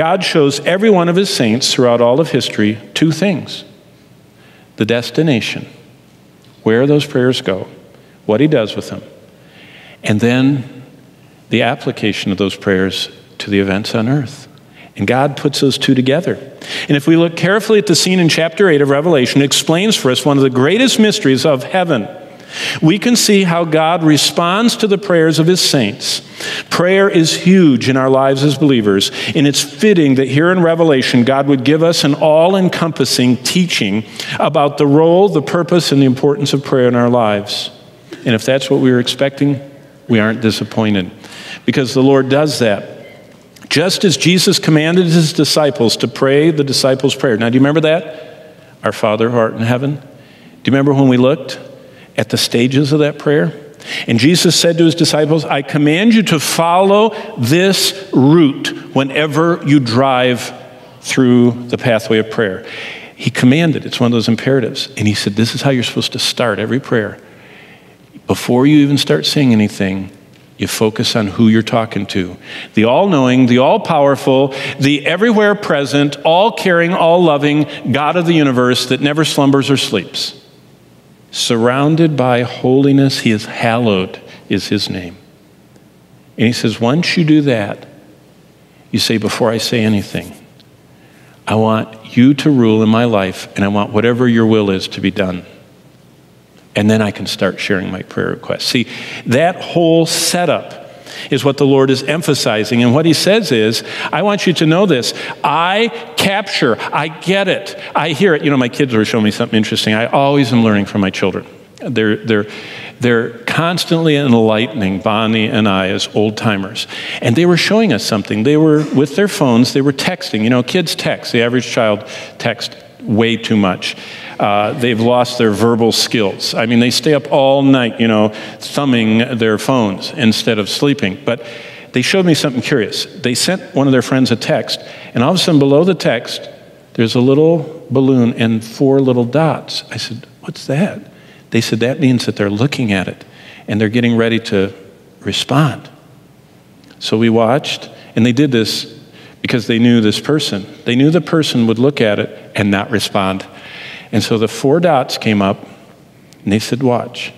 God shows every one of his saints throughout all of history two things the destination, where those prayers go, what he does with them, and then the application of those prayers to the events on earth. And God puts those two together. And if we look carefully at the scene in chapter 8 of Revelation, it explains for us one of the greatest mysteries of heaven. We can see how God responds to the prayers of his saints. Prayer is huge in our lives as believers, and it's fitting that here in Revelation, God would give us an all encompassing teaching about the role, the purpose, and the importance of prayer in our lives. And if that's what we were expecting, we aren't disappointed because the Lord does that. Just as Jesus commanded his disciples to pray the disciples' prayer. Now, do you remember that? Our Father who art in heaven. Do you remember when we looked at the stages of that prayer? And Jesus said to his disciples, I command you to follow this route whenever you drive through the pathway of prayer. He commanded, it's one of those imperatives. And he said, This is how you're supposed to start every prayer. Before you even start saying anything, you focus on who you're talking to. The all knowing, the all powerful, the everywhere present, all caring, all loving God of the universe that never slumbers or sleeps. Surrounded by holiness, he is hallowed, is his name. And he says, once you do that, you say, before I say anything, I want you to rule in my life, and I want whatever your will is to be done and then I can start sharing my prayer requests. See, that whole setup is what the Lord is emphasizing. And what he says is, I want you to know this. I capture, I get it, I hear it. You know, my kids were showing me something interesting. I always am learning from my children. They're, they're, they're constantly enlightening Bonnie and I as old timers. And they were showing us something. They were with their phones, they were texting. You know, kids text, the average child texts way too much. Uh, they've lost their verbal skills. I mean, they stay up all night, you know, thumbing their phones instead of sleeping. But they showed me something curious. They sent one of their friends a text, and all of a sudden, below the text, there's a little balloon and four little dots. I said, What's that? They said, That means that they're looking at it and they're getting ready to respond. So we watched, and they did this because they knew this person. They knew the person would look at it and not respond. And so the four dots came up, and they said, Watch.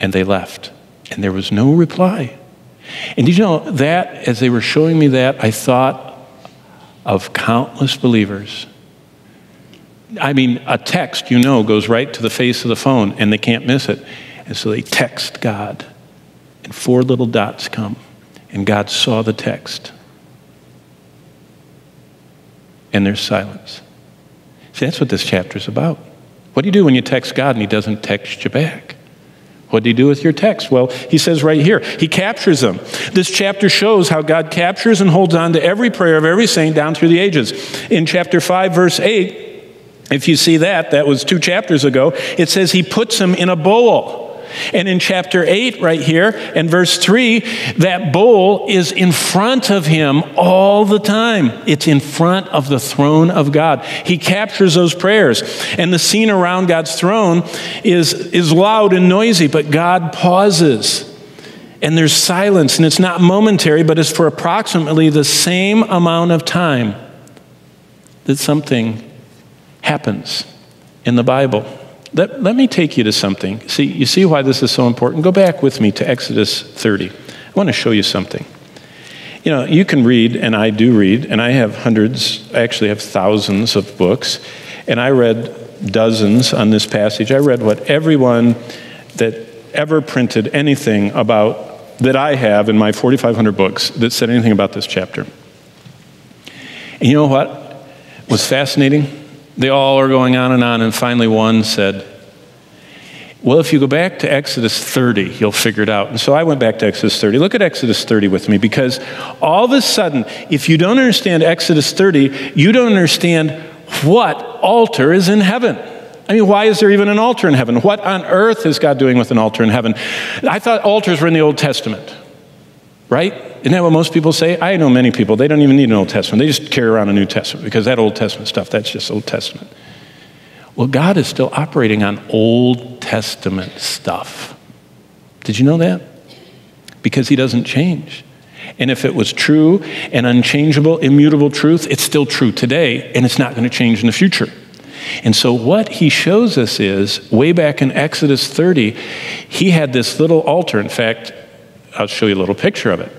And they left. And there was no reply. And did you know that, as they were showing me that, I thought of countless believers. I mean, a text, you know, goes right to the face of the phone, and they can't miss it. And so they text God, and four little dots come, and God saw the text. And there's silence. See, that's what this chapter is about. What do you do when you text God and He doesn't text you back? What do you do with your text? Well, he says right here, he captures them. This chapter shows how God captures and holds on to every prayer of every saint down through the ages. In chapter 5, verse 8, if you see that, that was two chapters ago, it says he puts them in a bowl. And in chapter 8, right here, and verse 3, that bowl is in front of him all the time. It's in front of the throne of God. He captures those prayers. And the scene around God's throne is, is loud and noisy, but God pauses. And there's silence, and it's not momentary, but it's for approximately the same amount of time that something happens in the Bible. Let, let me take you to something. See, you see why this is so important? Go back with me to Exodus 30. I want to show you something. You know, you can read, and I do read, and I have hundreds, I actually have thousands of books, and I read dozens on this passage. I read what everyone that ever printed anything about that I have in my 4,500 books that said anything about this chapter. And you know what was fascinating? They all are going on and on, and finally one said, Well, if you go back to Exodus 30, you'll figure it out. And so I went back to Exodus 30. Look at Exodus 30 with me, because all of a sudden, if you don't understand Exodus 30, you don't understand what altar is in heaven. I mean, why is there even an altar in heaven? What on earth is God doing with an altar in heaven? I thought altars were in the Old Testament, right? Isn't that what most people say? I know many people, they don't even need an Old Testament. They just carry around a New Testament because that Old Testament stuff, that's just Old Testament. Well, God is still operating on Old Testament stuff. Did you know that? Because He doesn't change. And if it was true and unchangeable, immutable truth, it's still true today, and it's not going to change in the future. And so, what he shows us is way back in Exodus 30, he had this little altar. In fact, I'll show you a little picture of it.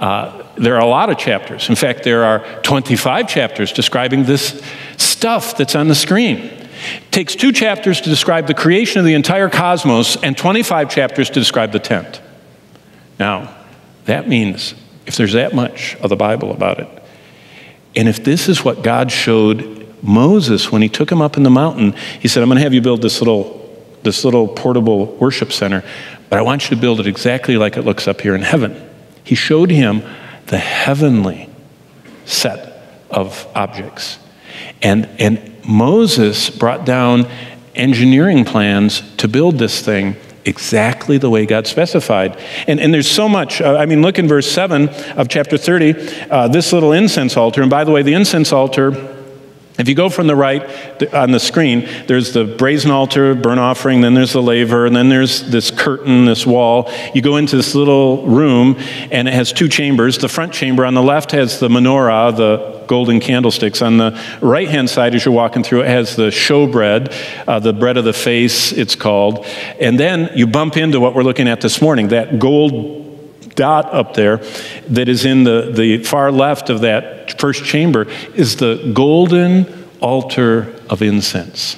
Uh, there are a lot of chapters. In fact, there are 25 chapters describing this stuff that's on the screen. It takes two chapters to describe the creation of the entire cosmos and 25 chapters to describe the tent. Now, that means if there's that much of the Bible about it, and if this is what God showed Moses when he took him up in the mountain, he said, I'm going to have you build this little, this little portable worship center, but I want you to build it exactly like it looks up here in heaven. He showed him the heavenly set of objects. And, and Moses brought down engineering plans to build this thing exactly the way God specified. And, and there's so much. Uh, I mean, look in verse 7 of chapter 30, uh, this little incense altar. And by the way, the incense altar if you go from the right on the screen, there's the brazen altar, burnt offering, then there's the laver, and then there's this curtain, this wall. You go into this little room, and it has two chambers. The front chamber on the left has the menorah, the golden candlesticks. On the right hand side, as you're walking through, it has the showbread, uh, the bread of the face, it's called. And then you bump into what we're looking at this morning that gold dot up there that is in the, the far left of that first chamber is the golden altar of incense.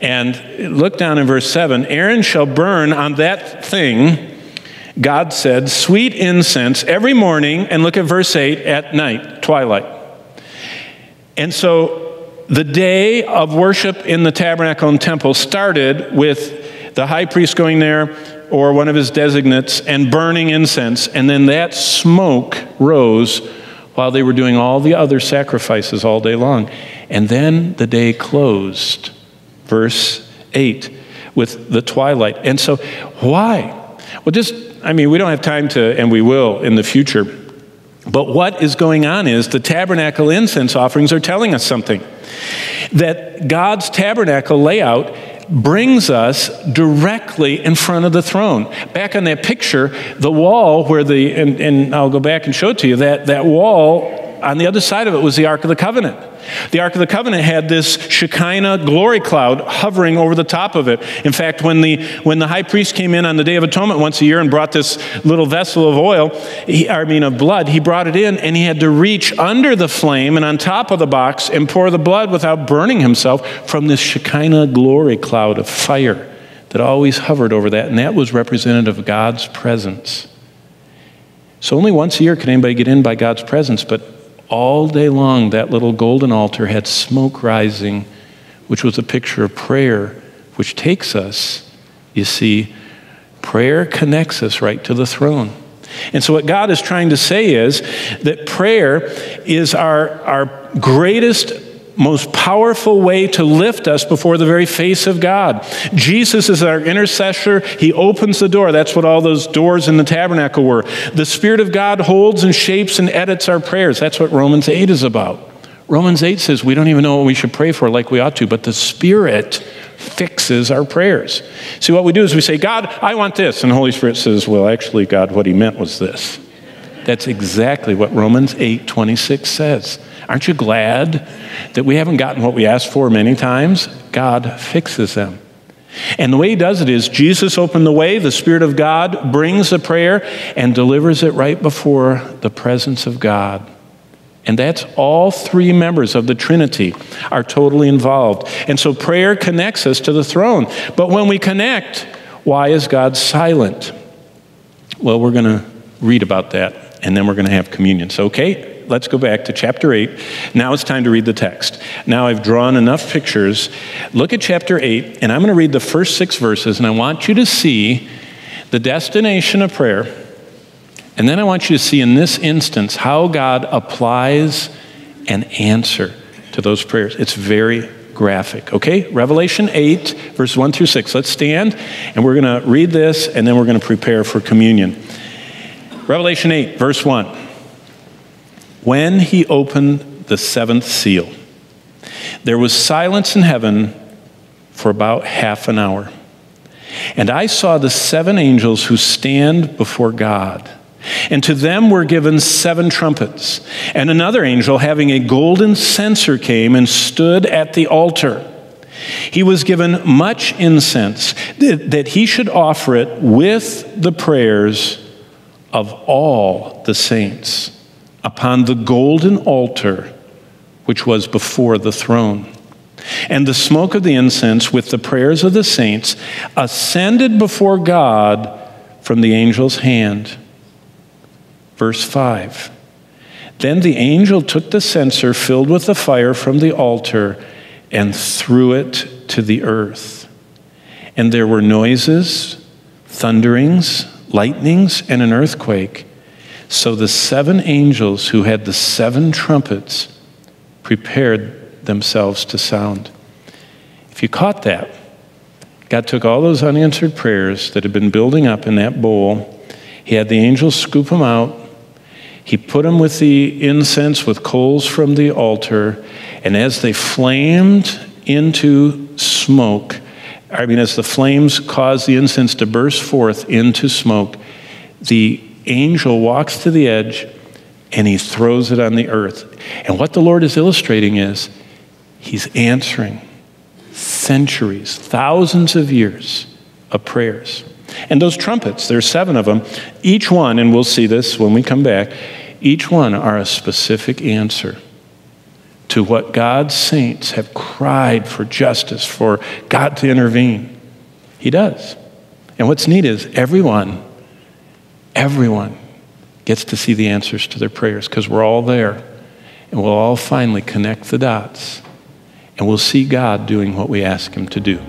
And look down in verse 7 Aaron shall burn on that thing, God said, sweet incense every morning, and look at verse 8, at night, twilight. And so the day of worship in the tabernacle and temple started with the high priest going there or one of his designates and burning incense, and then that smoke rose while they were doing all the other sacrifices all day long. And then the day closed, verse 8, with the twilight. And so, why? Well, just, I mean, we don't have time to, and we will in the future. But what is going on is the tabernacle incense offerings are telling us something. That God's tabernacle layout brings us directly in front of the throne. Back on that picture, the wall where the, and, and I'll go back and show it to you, that, that wall on the other side of it was the Ark of the Covenant. The Ark of the Covenant had this Shekinah glory cloud hovering over the top of it. In fact, when the, when the high priest came in on the Day of Atonement once a year and brought this little vessel of oil, he, I mean of blood, he brought it in and he had to reach under the flame and on top of the box and pour the blood without burning himself from this Shekinah glory cloud of fire that always hovered over that. And that was representative of God's presence. So only once a year could anybody get in by God's presence, but all day long, that little golden altar had smoke rising, which was a picture of prayer, which takes us, you see, prayer connects us right to the throne. And so, what God is trying to say is that prayer is our, our greatest most powerful way to lift us before the very face of God. Jesus is our intercessor. He opens the door. That's what all those doors in the tabernacle were. The Spirit of God holds and shapes and edits our prayers. That's what Romans 8 is about. Romans 8 says we don't even know what we should pray for like we ought to, but the Spirit fixes our prayers. See, what we do is we say, God, I want this. And the Holy Spirit says, well, actually, God, what he meant was this. That's exactly what Romans 8 26 says. Aren't you glad that we haven't gotten what we asked for many times? God fixes them. And the way he does it is Jesus opened the way, the Spirit of God brings the prayer and delivers it right before the presence of God. And that's all three members of the Trinity are totally involved. And so prayer connects us to the throne. But when we connect, why is God silent? Well, we're going to read about that and then we're going to have communion. So, okay, let's go back to chapter 8. Now it's time to read the text. Now I've drawn enough pictures. Look at chapter 8, and I'm going to read the first six verses, and I want you to see the destination of prayer. And then I want you to see in this instance how God applies an answer to those prayers. It's very graphic. Okay? Revelation 8, verse 1 through 6. Let's stand and we're going to read this and then we're going to prepare for communion. Revelation 8, verse 1 when he opened the seventh seal, there was silence in heaven for about half an hour. And I saw the seven angels who stand before God. And to them were given seven trumpets. And another angel, having a golden censer, came and stood at the altar. He was given much incense, that he should offer it with the prayers of all the saints upon the golden altar which was before the throne. And the smoke of the incense with the prayers of the saints ascended before God from the angel's hand. Verse 5 Then the angel took the censer filled with the fire from the altar and threw it to the earth. And there were noises, thunderings, lightnings, and an earthquake. So the seven angels who had the seven trumpets prepared themselves to sound. If you caught that, God took all those unanswered prayers that had been building up in that bowl, He had the angels scoop them out. He put them with the incense with coals from the altar, and as they flamed into smoke, I mean, as the flames caused the incense to burst forth into smoke, the angel walks to the edge and he throws it on the earth. And what the Lord is illustrating is he's answering centuries, thousands of years of prayers. And those trumpets, there's seven of them, each one, and we'll see this when we come back, each one are a specific answer to what God's saints have cried for justice, for God to intervene. He does. And what's neat is everyone everyone gets to see the answers to their prayers because we're all there. And we'll all finally connect the dots and we'll see God doing what we ask Him to do.